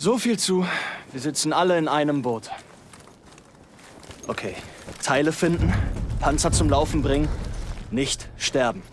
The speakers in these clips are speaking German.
So viel zu. Wir sitzen alle in einem Boot. Okay. Teile finden, Panzer zum Laufen bringen, nicht sterben.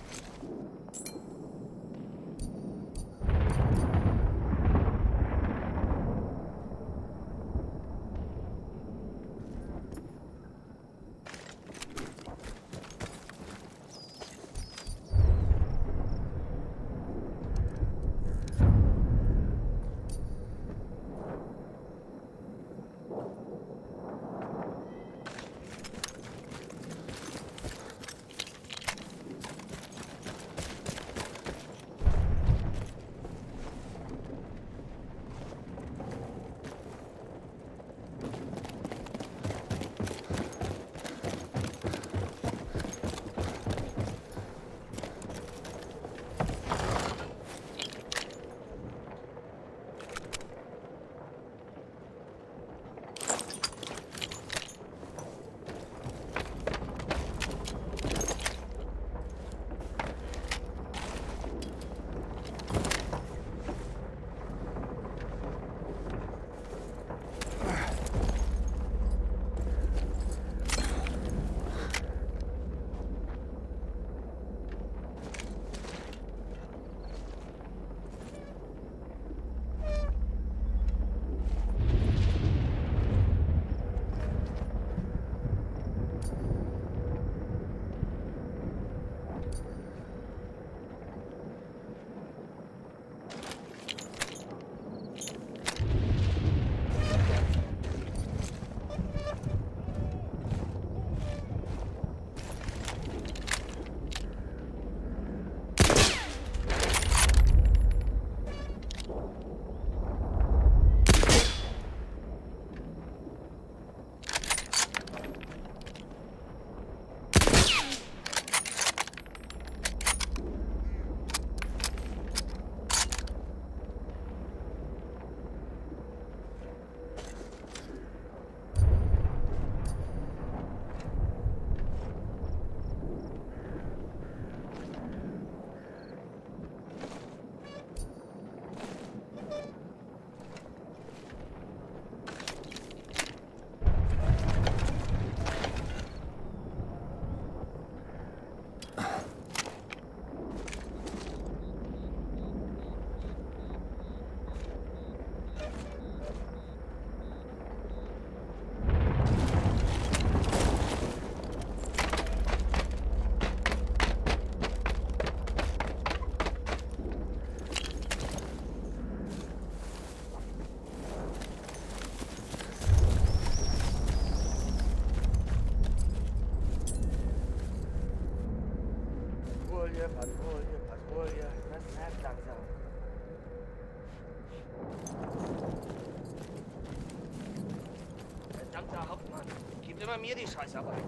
Immer mir die Scheißarbeit.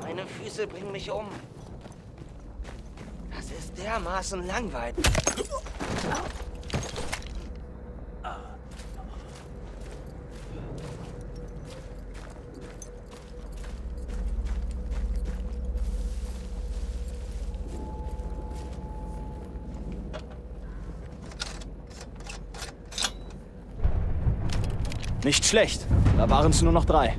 Meine Füße bringen mich um. Das ist dermaßen langweilig. Nicht schlecht. Da waren es nur noch drei.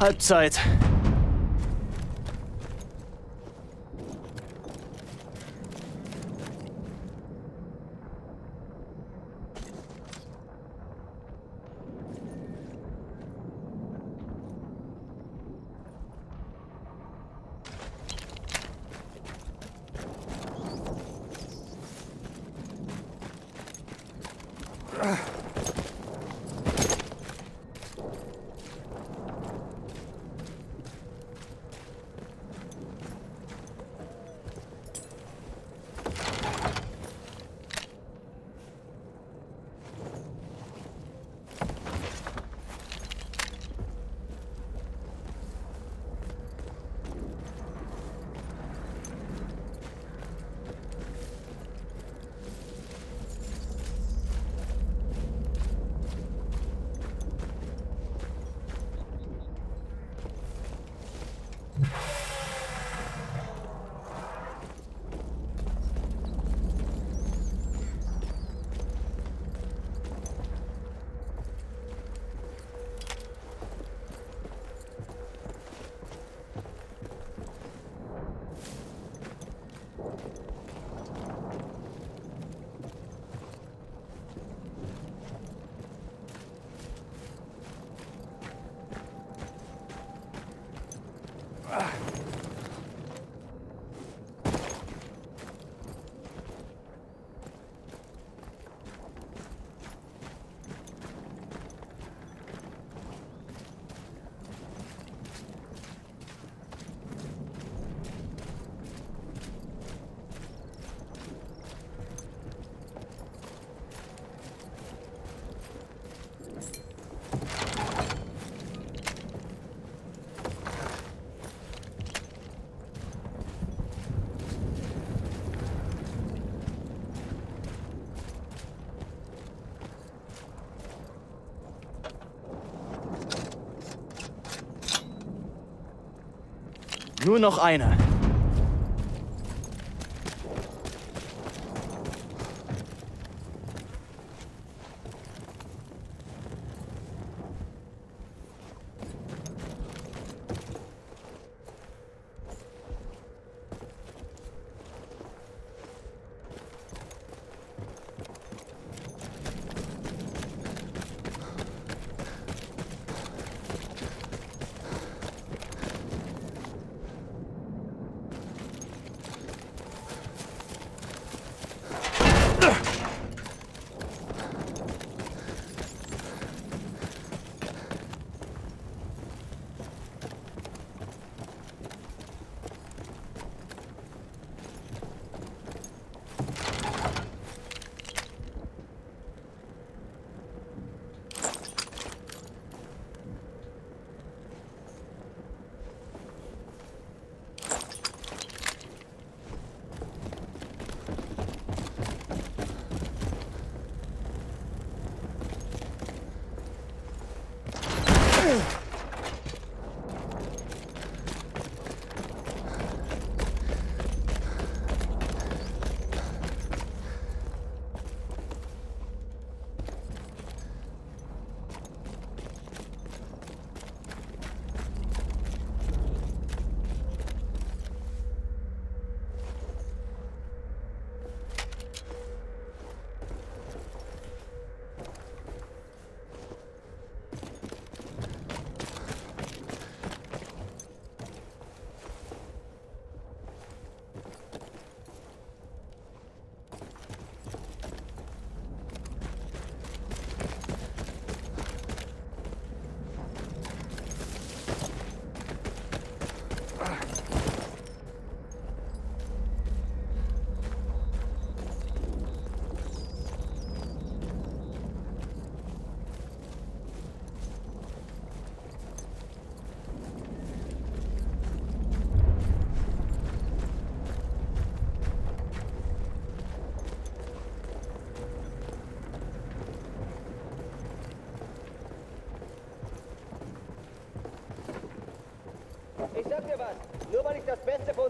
Halbzeit. Nur noch eine.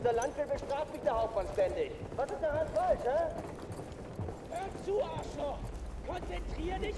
Unser Land will, bestraft mich der Hauptmann ständig. Was ist daran falsch, hä? Hör zu, Arschloch! Konzentrier dich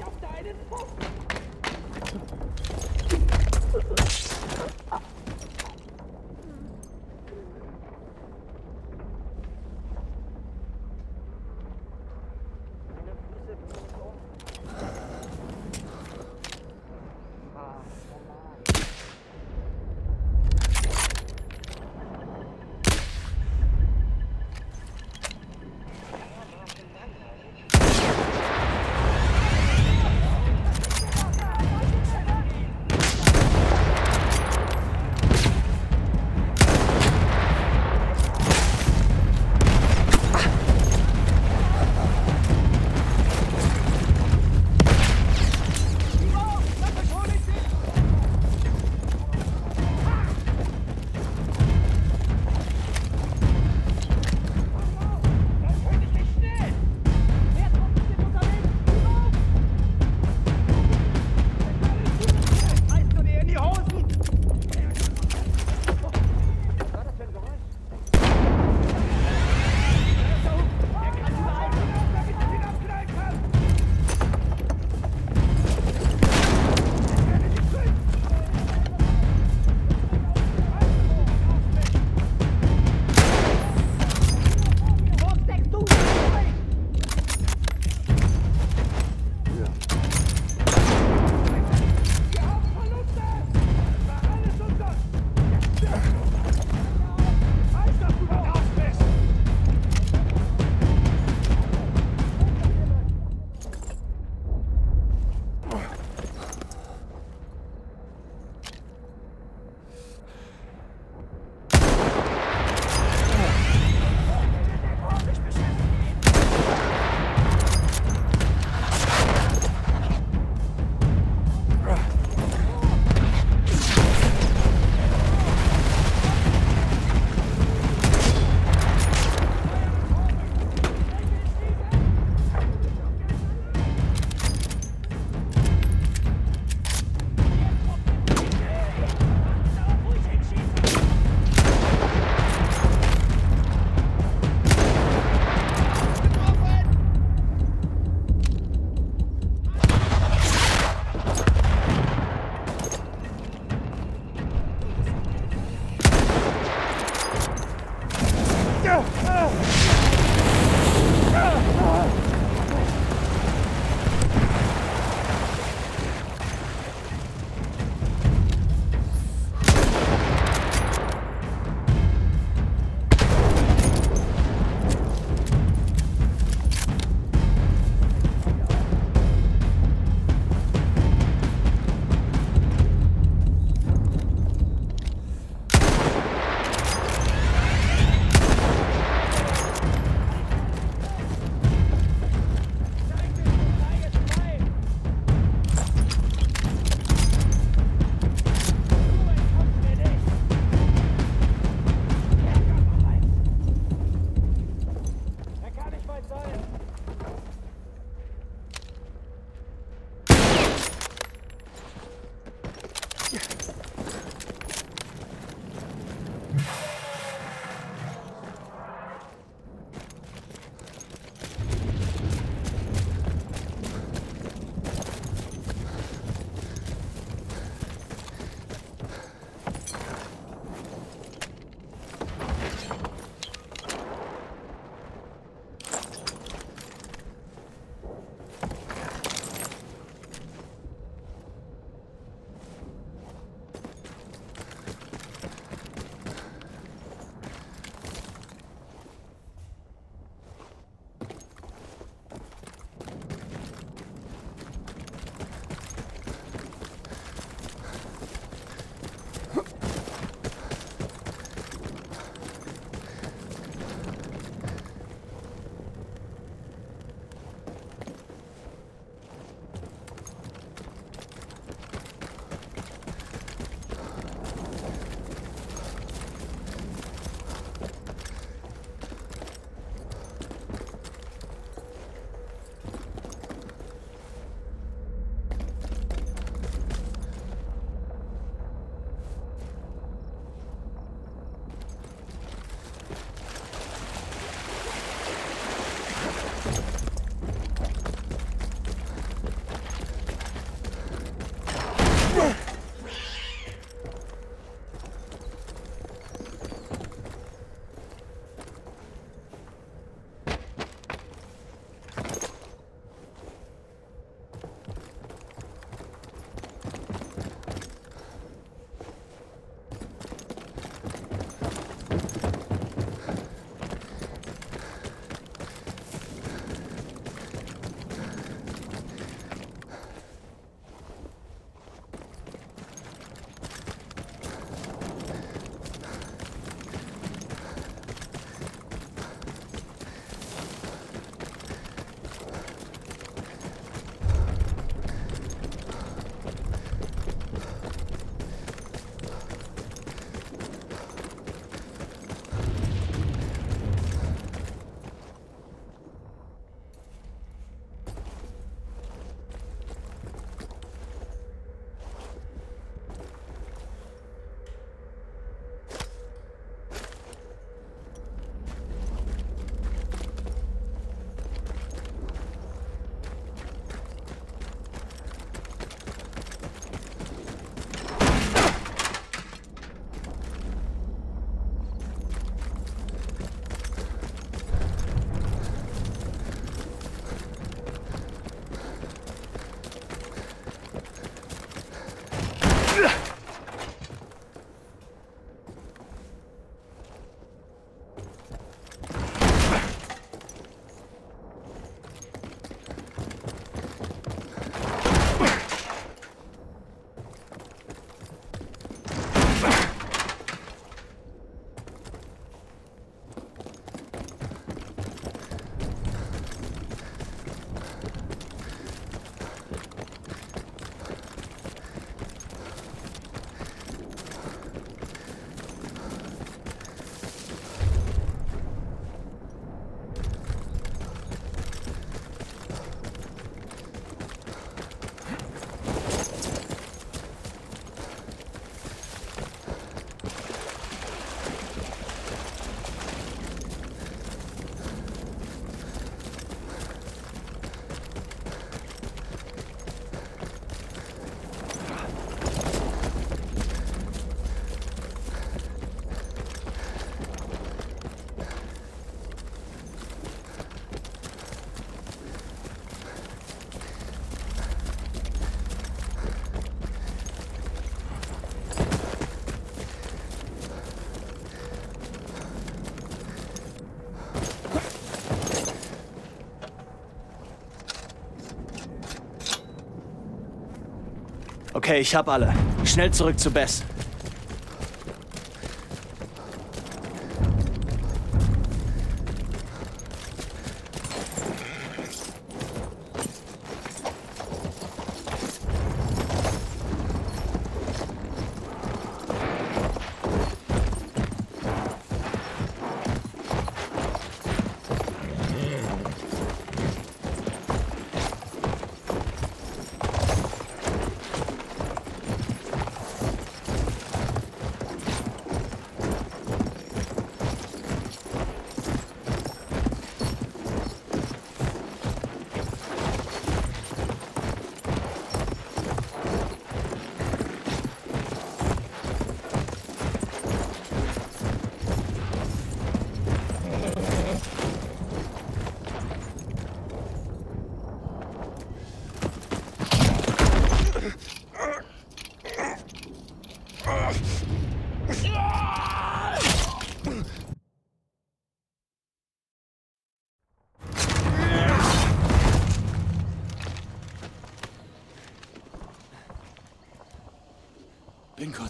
Okay, ich hab alle. Schnell zurück zu Bess.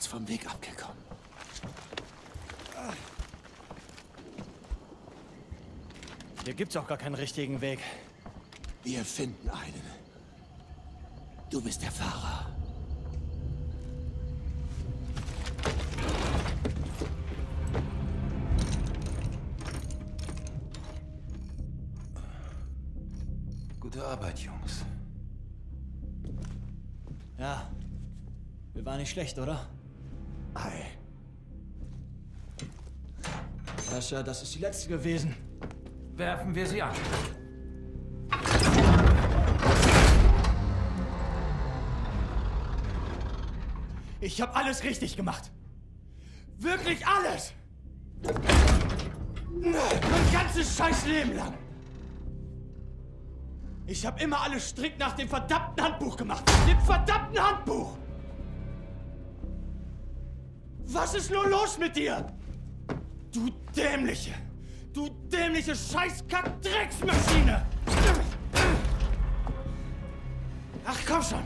Kurz vom Weg abgekommen. Hier gibt's auch gar keinen richtigen Weg. Wir finden einen. Du bist der Fahrer. Gute Arbeit, Jungs. Ja. Wir waren nicht schlecht, oder? Das, äh, das ist die letzte gewesen. Werfen wir sie an. Ich habe alles richtig gemacht. Wirklich alles. Mein ganzes scheiß Leben lang. Ich habe immer alles strikt nach dem verdammten Handbuch gemacht. Dem verdammten Handbuch. Was ist nur los mit dir? Du dämliche, du dämliche Scheißkack-Drecksmaschine! Ach komm schon!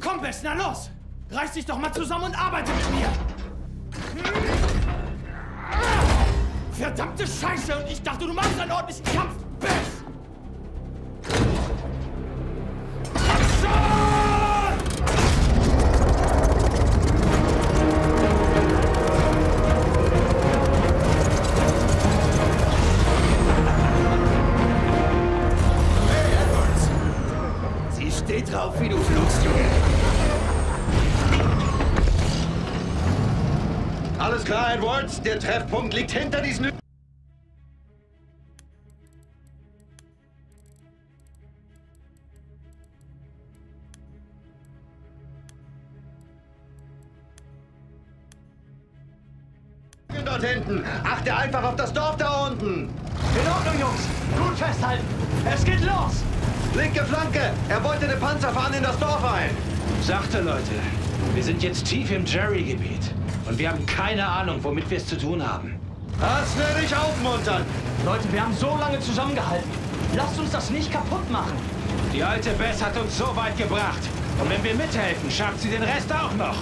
Komm, Bess, na los! Reiß dich doch mal zusammen und arbeite mit mir! Verdammte Scheiße! Und ich dachte, du machst einen ordentlichen Kampf! Bess! Edwards. Der Treffpunkt liegt hinter diesen... Dort hinten. Achte einfach auf das Dorf da unten. In Ordnung, Jungs! Gut festhalten! Es geht los! Linke Flanke. Er wollte den Panzer fahren in das Dorf ein. Sachte, Leute. Wir sind jetzt tief im Jerry-Gebiet. Und wir haben keine Ahnung, womit wir es zu tun haben. Das werde ich aufmuntern. Leute, wir haben so lange zusammengehalten. Lasst uns das nicht kaputt machen. Die alte Bess hat uns so weit gebracht. Und wenn wir mithelfen, schafft sie den Rest auch noch.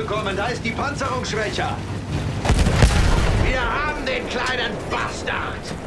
Hinter sie zu kommen, da ist die Panzerung schwächer. Wir haben den kleinen Bastard!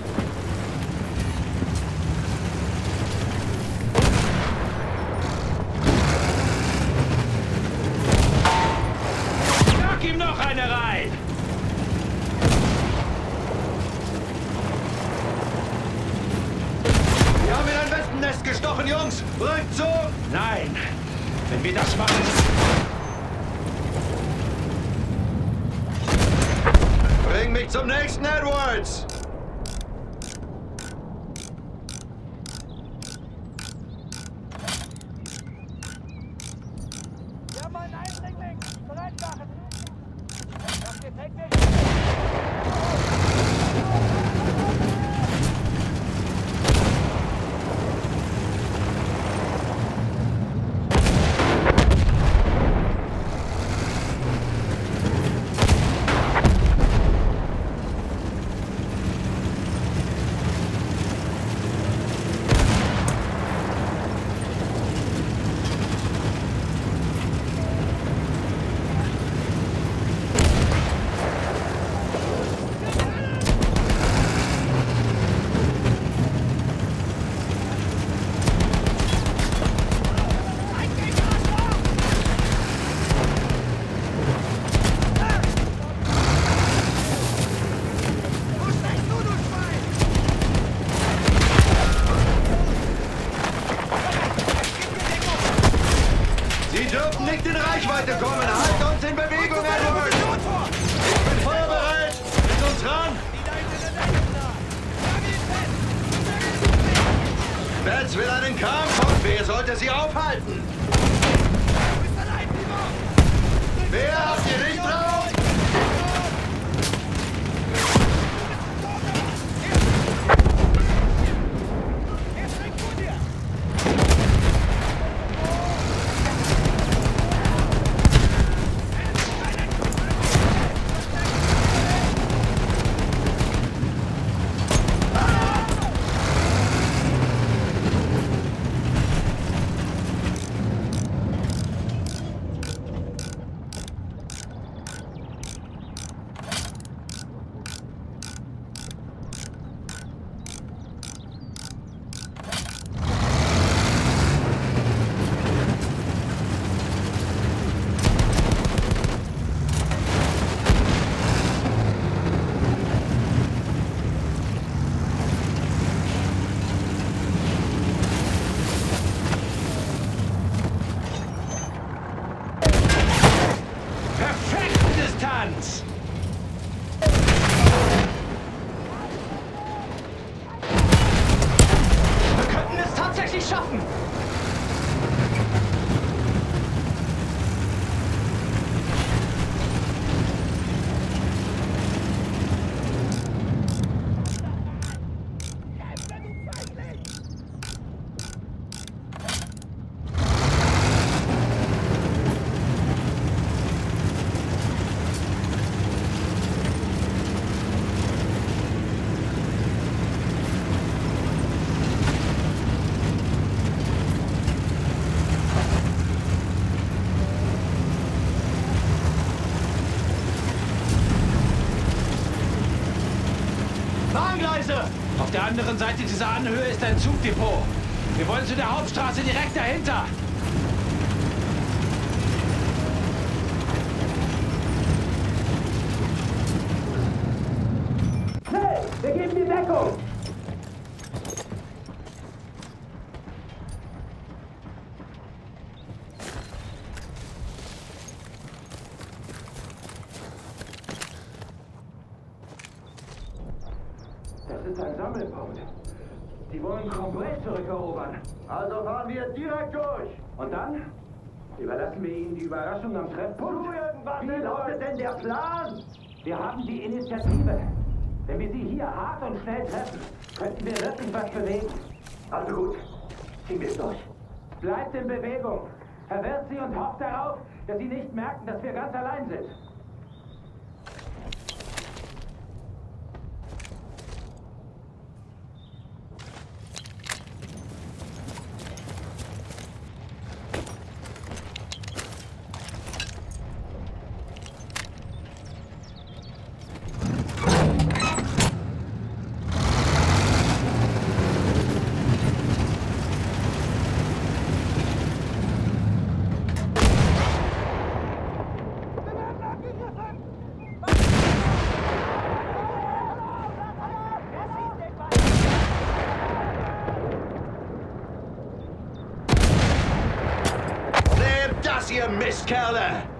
Anderen Seite dieser Anhöhe ist ein Zugdepot. Wir wollen zu der Hauptstraße direkt dahinter. Schnell! Wir geben die Deckung! Das ist ein Sammelpunkt. Die wollen komplett zurückerobern. Also fahren wir direkt durch! Und dann überlassen wir ihnen die Überraschung am Treffpunkt. Wie lautet denn der Plan? Wir haben die Initiative. Wenn wir sie hier hart und schnell treffen, könnten wir wirklich was bewegen. Also gut, ziehen wir es durch. Bleibt in Bewegung. Verwirrt sie und hofft darauf, dass sie nicht merken, dass wir ganz allein sind. cow.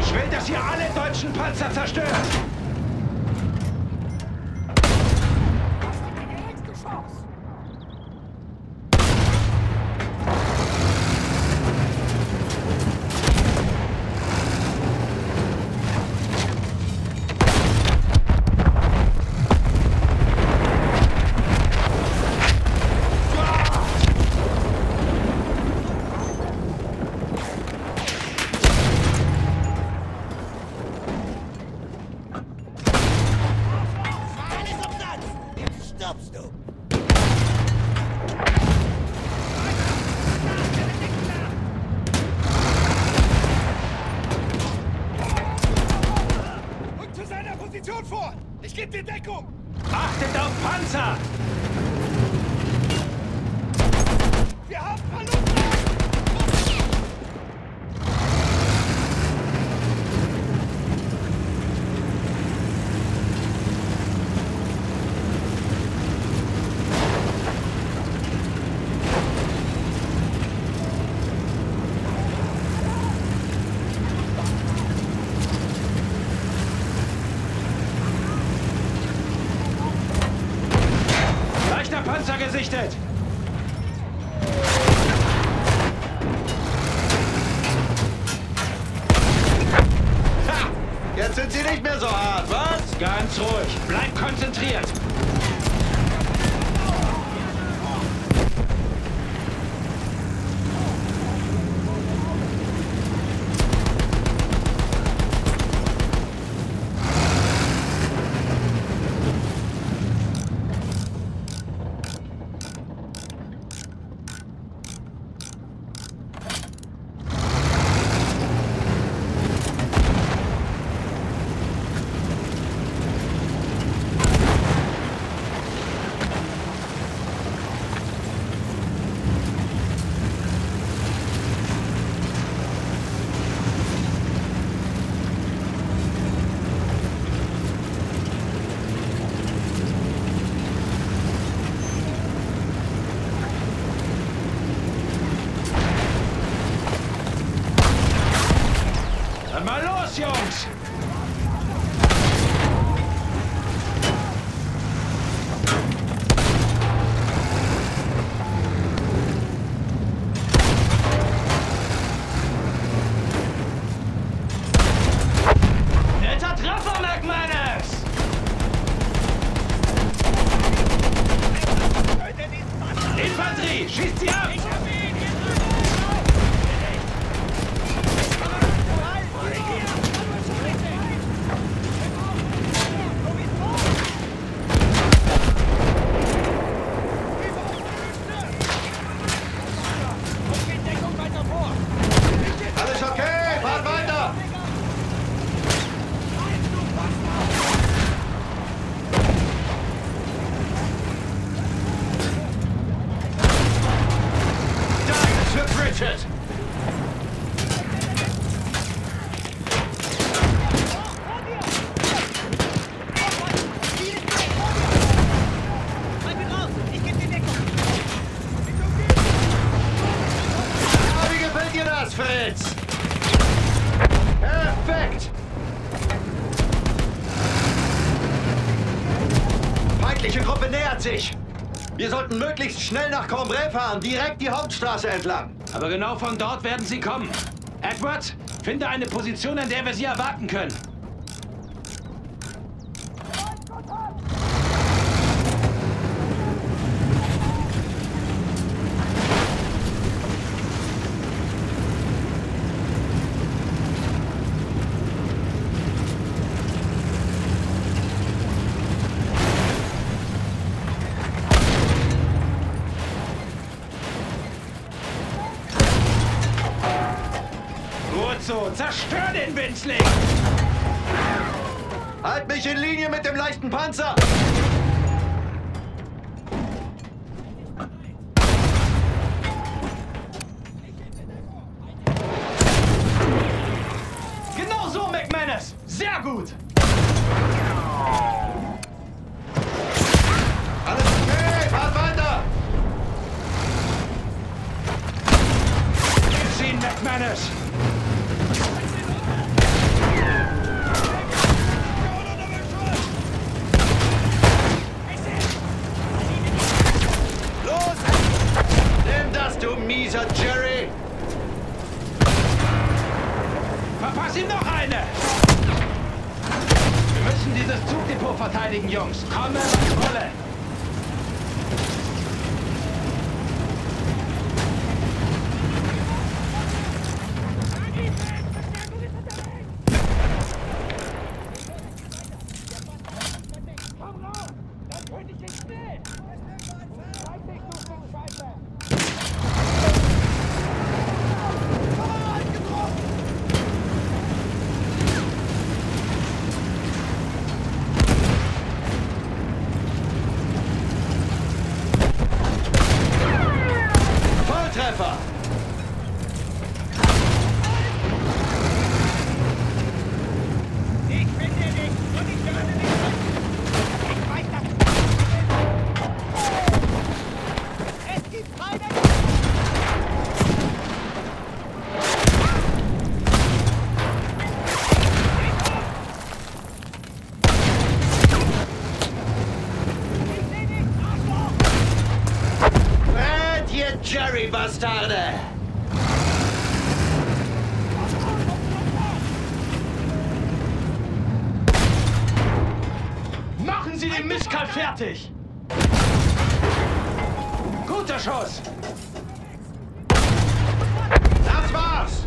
Ich will, dass ihr alle deutschen Panzer zerstört! sind Sie nicht mehr so hart, was? Ganz ruhig. Bleib konzentriert. Möglichst schnell nach Cambrai fahren, direkt die Hauptstraße entlang. Aber genau von dort werden sie kommen. Edward, finde eine Position, an der wir sie erwarten können. McManus! Sehr gut! Alles okay, fahrt weiter! Wir ziehen McManus! Los! Nimm das, du mieser Jerry! Verpass ihm noch eine! Wir müssen dieses Zugdepot verteidigen, Jungs. Komme, was wolle! Ihr Jerry-Bastarde! Machen Sie den Mistkerl fertig! Guter Schuss! Das war's!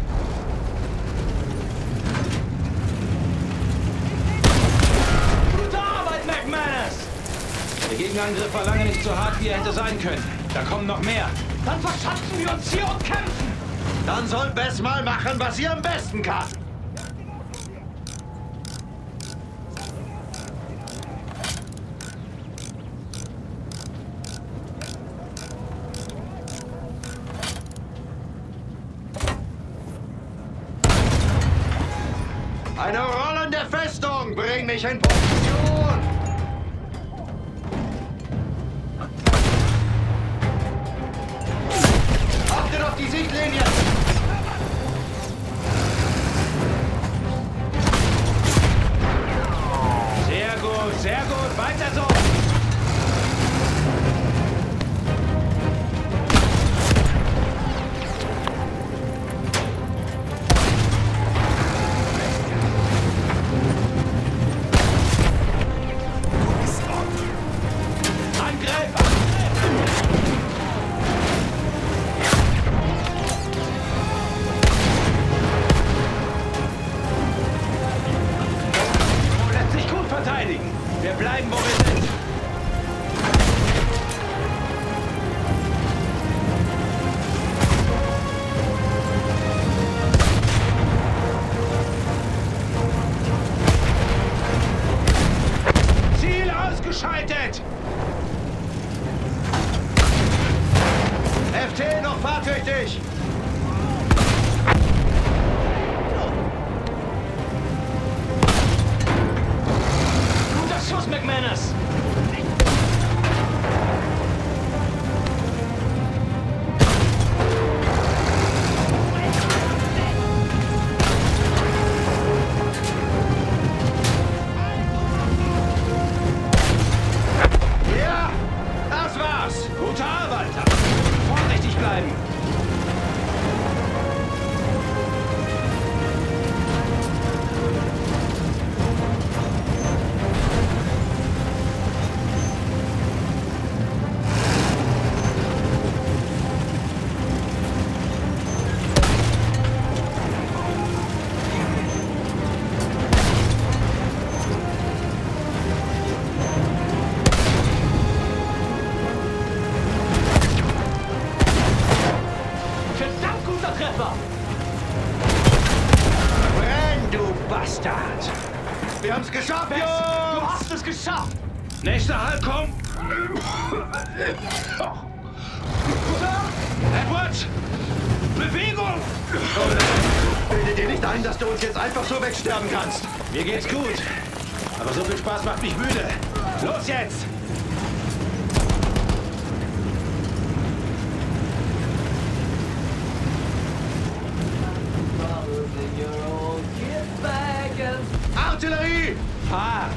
Gute Arbeit, McManus! Der Gegenangriff war lange nicht so hart, wie er hätte sein können. Da kommen noch mehr. Dann verschaffen wir uns hier und kämpfen! Dann soll Bess mal machen, was sie am besten kann. Nächster Halt, komm! Edward! Bewegung! Bilde dir nicht ein, dass du uns jetzt einfach so wegsterben kannst. Mir geht's gut. Aber so viel Spaß macht mich müde. Los jetzt! Artillerie! Fahr! Fahr!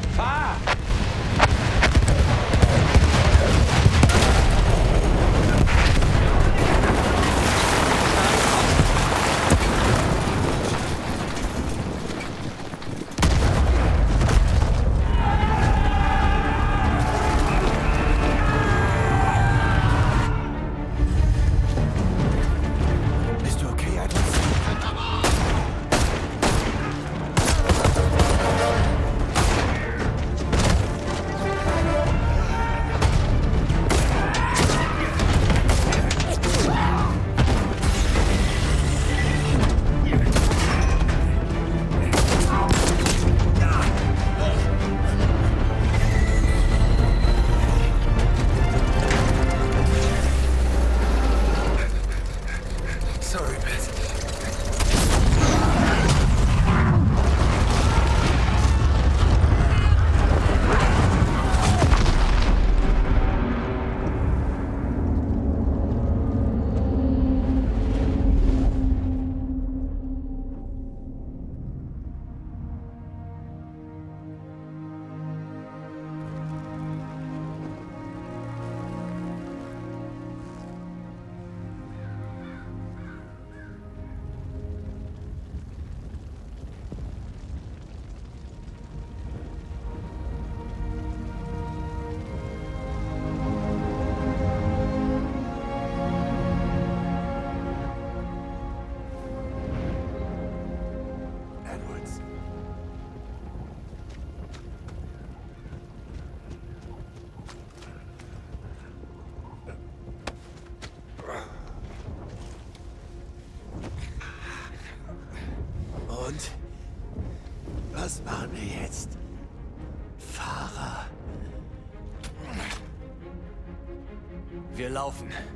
Laufen.